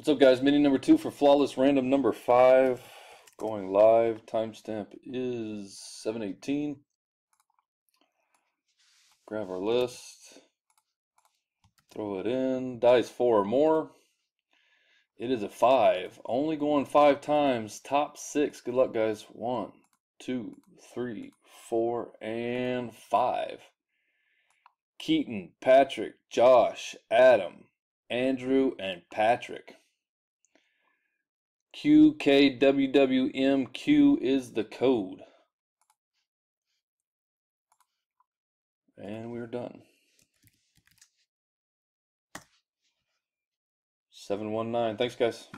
What's up, guys? Mini number two for flawless random number five. Going live. Timestamp is 718. Grab our list. Throw it in. Dice four or more. It is a five. Only going five times. Top six. Good luck, guys. One, two, three, four, and five. Keaton, Patrick, Josh, Adam, Andrew, and Patrick. QKWWMQ is the code. And we're done. 719. Thanks, guys.